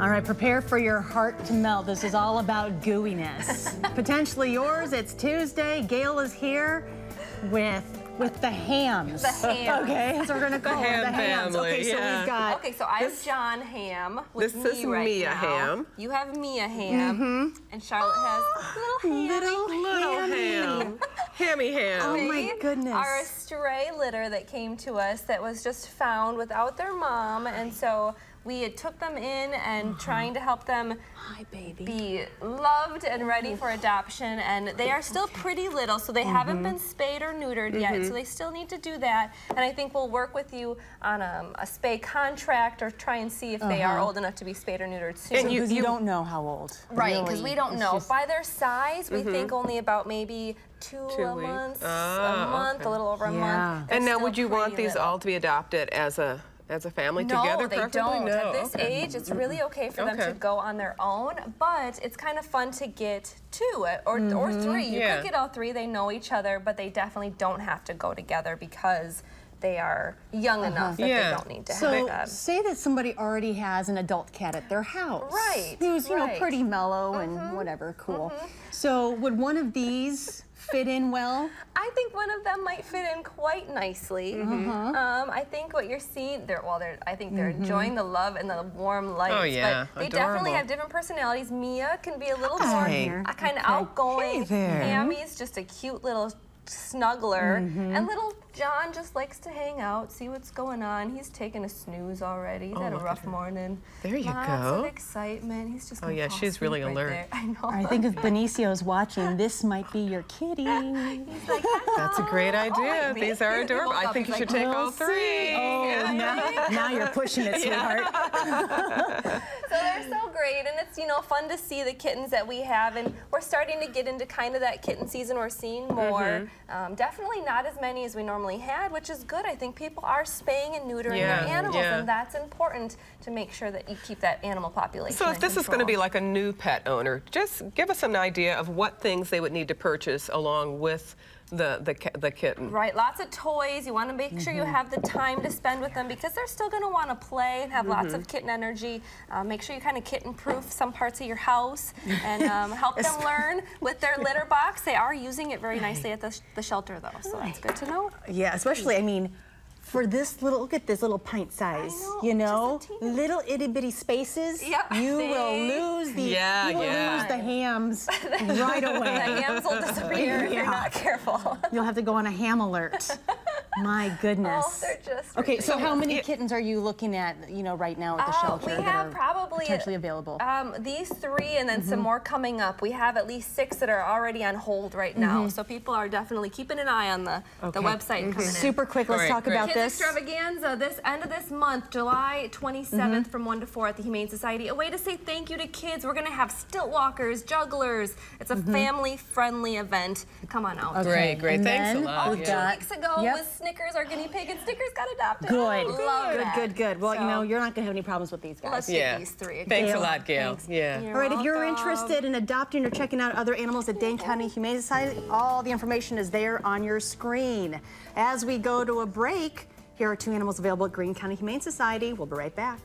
All right, prepare for your heart to melt. This is all about gooiness. Potentially yours. It's Tuesday. Gail is here with with the hams. The ham. Okay, so we're gonna call ham it the hams. family, Okay, so yeah. we've got Okay, so I have John Hamm with This me is right Mia now. Ham. You have Mia Hamm, Hmm. and Charlotte has little Ham. little, Little ham. Hammy ham. Oh my goodness. Are a stray litter that came to us that was just found without their mom, and so we had took them in and uh-huh. trying to help them Hi, baby. be loved and ready for adoption and they are still pretty little so they haven't mm-hmm. been spayed or neutered yet mm-hmm. so they still need to do that and I think we'll work with you on um, a spay contract or try and see if they are uh-huh. old enough to be spayed or neutered soon. And you- Because you, don't know how old. Right, because really. we don't It's know. just- By their size, we mm-hmm. think only about maybe two, Two a weeks. month, a Ah, month, okay. a little over a Yeah. month. They're And now, would you want these little. all to be adopted as a as a family no, together? they preferably? don't. No. At this okay. age, it's really okay for them to go on their own, but it's kind of fun to get two or, or mm-hmm. three. You Yeah. could get all three. They know each other, but they definitely don't have to go together because they are young enough that Yeah. they don't need to So have them. say that somebody already has an adult cat at their house. Right, Who's, you know, right. Mm-hmm. pretty mellow and whatever, cool. So would one of these fit in well? I think one of them might fit in quite nicely. Mm-hmm. Um, I think what you're seeing, they're well, they're I think they're enjoying the love and the warm lights. Oh, yeah, but they definitely have different personalities. Mia can be a little Hi. more uh, kind of outgoing. Hey there. Hammy's just a cute little snuggler, Mm-hmm. and little John just likes to hang out, see what's going on. He's taking a snooze already. He's had a Oh, rough morning. There you Lots go. of excitement. He's just. Oh, gonna yeah, she's really right alert. there. I know. I think if Benicio's watching, this might be your kitty. He's like, That's a great idea. Oh, These are adorable. I think you should like, take all We'll see. three. Oh, now, now you're pushing it, sweetheart. So they're so great, and it's you know fun to see the kittens that we have, and we're starting to get into kind of that kitten season. We're seeing more. Mm-hmm. Um, definitely not as many as we normally had, which is good. I think people are spaying and neutering Yeah, their animals, yeah. and that's important to make sure that you keep that animal population. So if this is going to be like a new pet owner, just give us an idea of what things they would need to purchase along with the the, the kitten. Right, lots of toys. You want to make sure you Mm-hmm. have the time to spend with them because they're still going to want to play and have lots Mm-hmm. of kitten energy. Uh, make sure you kind of kitten-proof some parts of your house and um, help them learn with their litter box. They are using it very nicely at the, sh- the shelter, though, so that's good to know. Yeah, especially, I mean, for this little, look at this little pint size, know, you know? just a teeny- Little itty bitty spaces. Yep, You will lose the, Yeah, you will yeah. lose the hams right away. The hams will disappear if you're not careful. You'll have to go on a ham alert. My goodness. Oh, they're just Okay, so how many kittens are you looking at, you know, right now at the Uh, shelter we have probably potentially available? Um, these three and then Mm-hmm. some more coming up. We have at least six that are already on hold right now. So people are definitely keeping an eye on the, the Mm-hmm. Okay. website in. Super quick, let's Great, talk great. about Kids this. Extravaganza this end of this month, July 27th from 1 to 4 at the Humane Society. A way to say thank you to kids. We're going to have stilt walkers, jugglers. It's a family friendly event. Come on out. Great, great. and Thanks a lot, we've yeah. Two weeks ago Yep. was Snickers, our guinea pig, and Snickers got adopted. Good. Love good, that. good, good. Well, you know, you're not going to have any problems with these guys. Let's Yeah. these three. Thanks a lot, Gail. Thanks. Yeah. You're All right, if you're welcome. interested in adopting or checking out other animals at Dane County Humane Society, all the information is there on your screen. As we go to a break, here are two animals available at Green County Humane Society. We'll be right back.